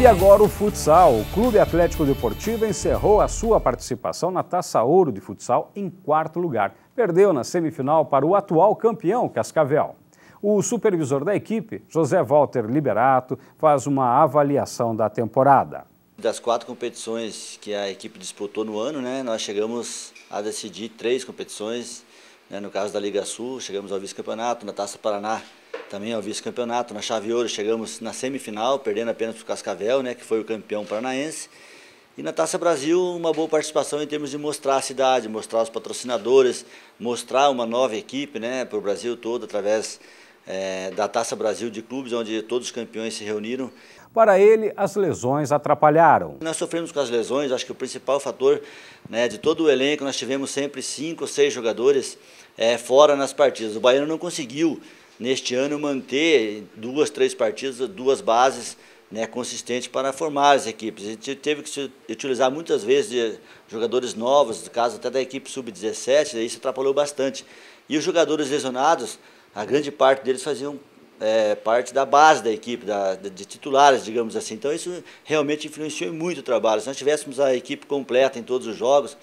E agora o futsal. O Clube Atlético Deportivo encerrou a sua participação na Taça Ouro de Futsal em quarto lugar. Perdeu na semifinal para o atual campeão Cascavel. O supervisor da equipe, José Walter Liberato, faz uma avaliação da temporada. Das quatro competições que a equipe disputou no ano, né, nós chegamos a decidir três competições. Né, no caso da Liga Sul, chegamos ao vice-campeonato, na Taça Paraná também ao vice-campeonato. Na chave ouro chegamos na semifinal, perdendo apenas para o Cascavel, né, que foi o campeão paranaense. E na Taça Brasil, uma boa participação em termos de mostrar a cidade, mostrar os patrocinadores, mostrar uma nova equipe né, para o Brasil todo, através é, da Taça Brasil de clubes, onde todos os campeões se reuniram. Para ele, as lesões atrapalharam. Nós sofremos com as lesões, acho que o principal fator né, de todo o elenco, nós tivemos sempre cinco ou seis jogadores é, fora nas partidas. O Baiano não conseguiu neste ano manter duas, três partidas, duas bases né, consistentes para formar as equipes. A gente teve que utilizar muitas vezes jogadores novos, no caso até da equipe sub-17, isso atrapalhou bastante. E os jogadores lesionados, a grande parte deles faziam é, parte da base da equipe, da, de titulares, digamos assim. Então isso realmente influenciou muito o trabalho. Se nós tivéssemos a equipe completa em todos os jogos,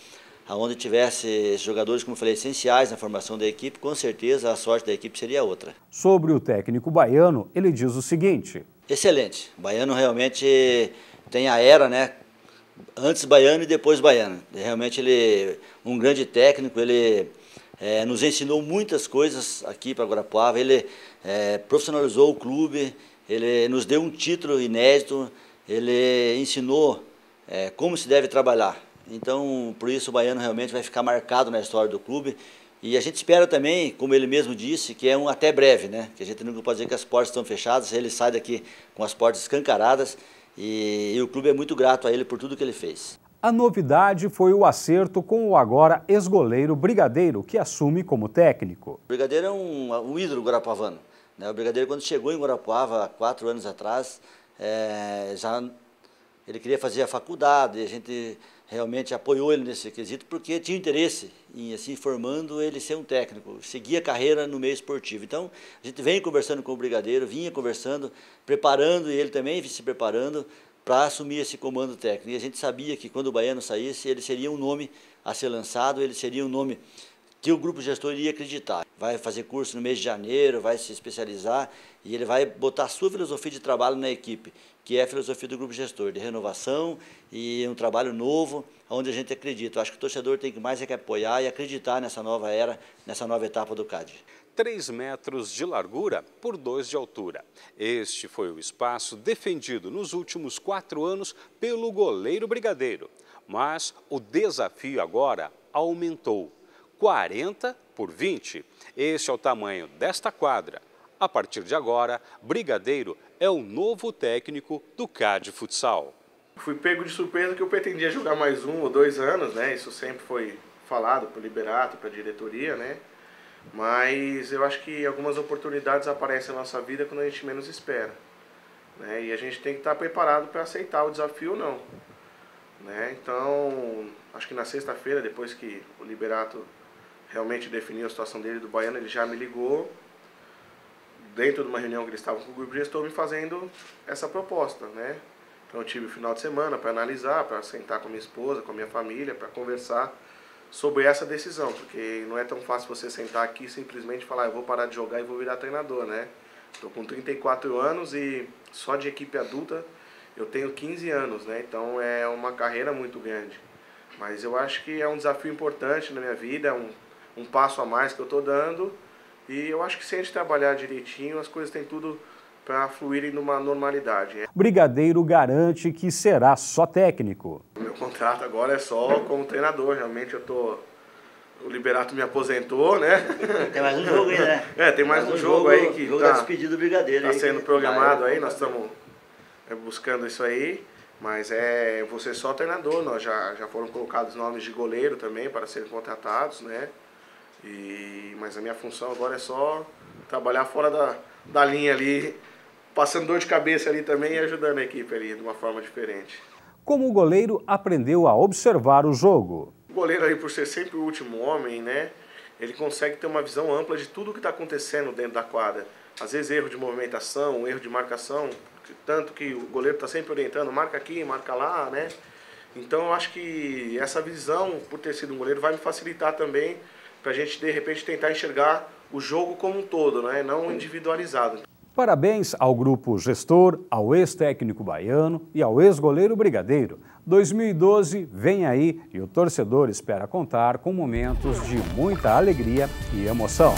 onde tivesse jogadores, como eu falei, essenciais na formação da equipe, com certeza a sorte da equipe seria outra. Sobre o técnico baiano, ele diz o seguinte: Excelente. O baiano realmente tem a era, né? Antes baiano e depois baiano. Realmente ele é um grande técnico, ele é, nos ensinou muitas coisas aqui para Guarapuava, ele é, profissionalizou o clube, ele nos deu um título inédito, ele ensinou é, como se deve trabalhar. Então, por isso o Baiano realmente vai ficar marcado na história do clube. E a gente espera também, como ele mesmo disse, que é um até breve, né? Que a gente nunca pode dizer que as portas estão fechadas, ele sai daqui com as portas escancaradas e, e o clube é muito grato a ele por tudo que ele fez. A novidade foi o acerto com o agora ex-goleiro Brigadeiro, que assume como técnico. O Brigadeiro é um, um ídolo guarapavano. Né? O Brigadeiro, quando chegou em Guarapuava, há quatro anos atrás, é, já ele queria fazer a faculdade, a gente realmente apoiou ele nesse quesito porque tinha interesse em assim formando ele ser um técnico, seguir a carreira no meio esportivo. Então, a gente vem conversando com o brigadeiro, vinha conversando, preparando e ele também se preparando para assumir esse comando técnico. E a gente sabia que quando o baiano saísse, ele seria um nome a ser lançado, ele seria um nome que o grupo gestor iria acreditar. Vai fazer curso no mês de janeiro, vai se especializar e ele vai botar a sua filosofia de trabalho na equipe, que é a filosofia do grupo gestor, de renovação e um trabalho novo, onde a gente acredita. Acho que o torcedor tem que mais é que apoiar e acreditar nessa nova era, nessa nova etapa do CAD. 3 metros de largura por 2 de altura. Este foi o espaço defendido nos últimos quatro anos pelo goleiro brigadeiro. Mas o desafio agora aumentou 40 por 20. Este é o tamanho desta quadra. A partir de agora, Brigadeiro é o novo técnico do CAD Futsal. Fui pego de surpresa que eu pretendia jogar mais um ou dois anos, né? Isso sempre foi falado para o Liberato, para a diretoria, né? Mas eu acho que algumas oportunidades aparecem na nossa vida quando a gente menos espera. Né? E a gente tem que estar preparado para aceitar o desafio ou não. Né? Então, acho que na sexta-feira, depois que o Liberato realmente definiu a situação dele do Baiano, ele já me ligou dentro de uma reunião que eles estavam com o grupo gestor me fazendo essa proposta, né? Então eu tive o final de semana para analisar, para sentar com minha esposa, com a minha família, para conversar sobre essa decisão, porque não é tão fácil você sentar aqui e simplesmente falar, eu vou parar de jogar e vou virar treinador, né? Estou com 34 anos e só de equipe adulta eu tenho 15 anos, né? Então é uma carreira muito grande. Mas eu acho que é um desafio importante na minha vida, é um um passo a mais que eu estou dando. E eu acho que se a gente trabalhar direitinho, as coisas têm tudo para fluírem numa normalidade. Brigadeiro garante que será só técnico. O meu contrato agora é só como treinador. Realmente eu tô. O Liberato me aposentou, né? Tem mais um jogo aí, né? É, tem mais, mais um, jogo, jogo, aí que jogo tá, despedido do Brigadeiro. Tá sendo programado aí, nós estamos é, buscando isso aí. Mas é você só treinador, nós já, já foram colocados nomes de goleiro também para serem contratados, né? E, mas a minha função agora é só trabalhar fora da, da linha ali, passando dor de cabeça ali também e ajudando a equipe ali de uma forma diferente. Como o goleiro aprendeu a observar o jogo? O goleiro aí, por ser sempre o último homem, né? ele consegue ter uma visão ampla de tudo que está acontecendo dentro da quadra. Às vezes erro de movimentação, erro de marcação, tanto que o goleiro está sempre orientando, marca aqui, marca lá, né? Então eu acho que essa visão, por ter sido um goleiro, vai me facilitar também para a gente de repente tentar enxergar o jogo como um todo, né? não individualizado. Parabéns ao grupo gestor, ao ex-técnico baiano e ao ex-goleiro brigadeiro. 2012 vem aí e o torcedor espera contar com momentos de muita alegria e emoção.